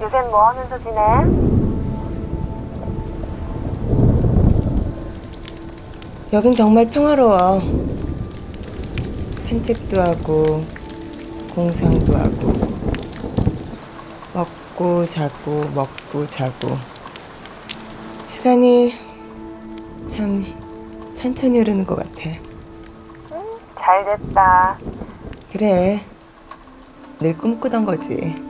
요샌 뭐 하면서 지내? 여긴 정말 평화로워. 산책도 하고, 공상도 하고, 먹고 자고, 먹고 자고. 시간이 참 천천히 흐르는 것 같아. 잘 됐다. 그래. 늘 꿈꾸던 거지.